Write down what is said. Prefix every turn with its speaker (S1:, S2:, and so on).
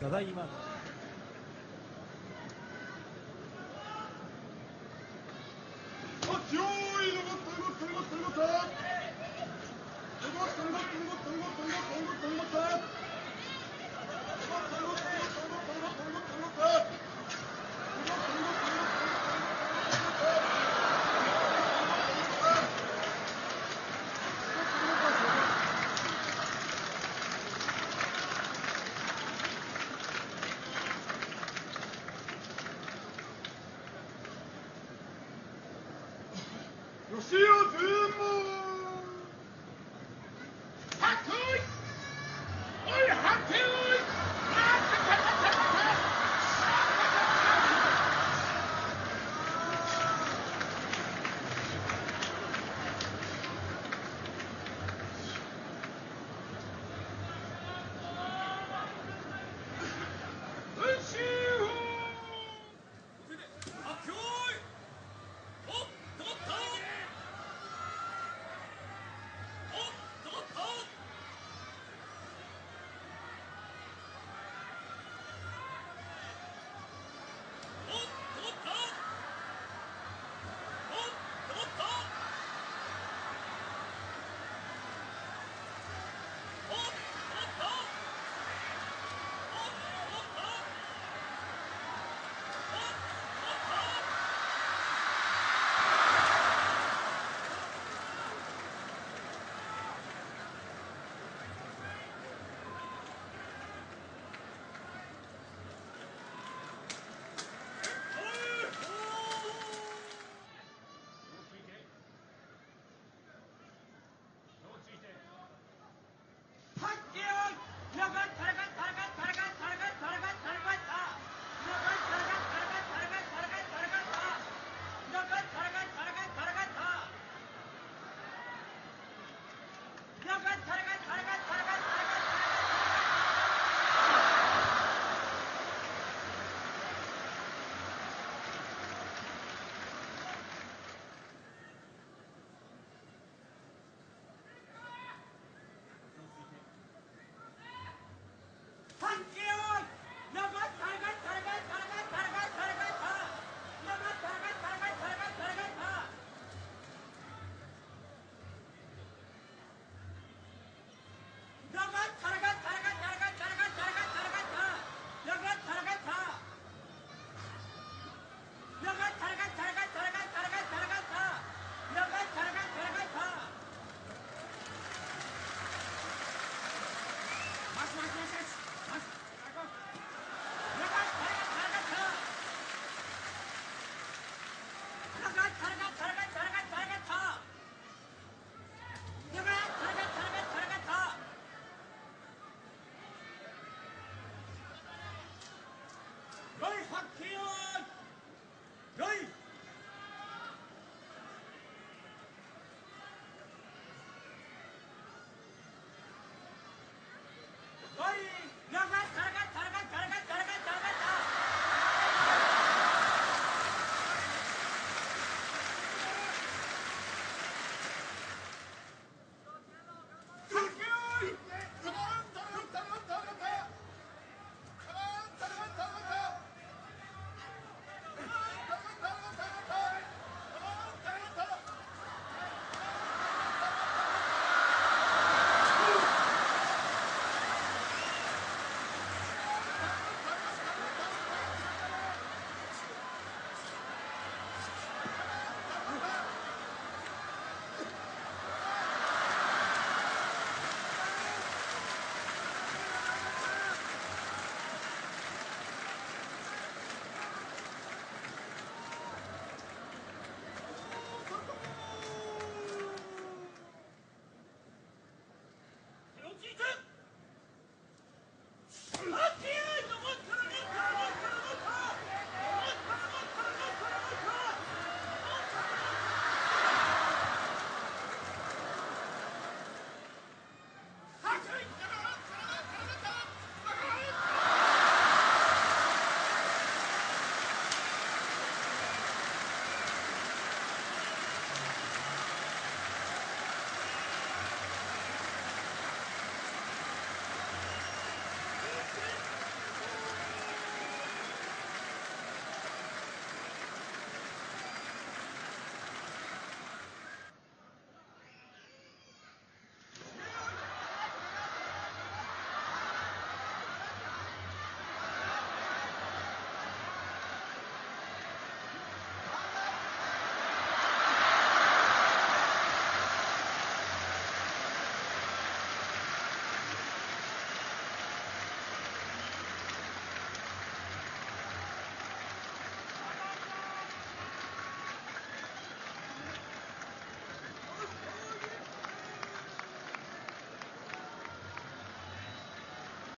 S1: ただいま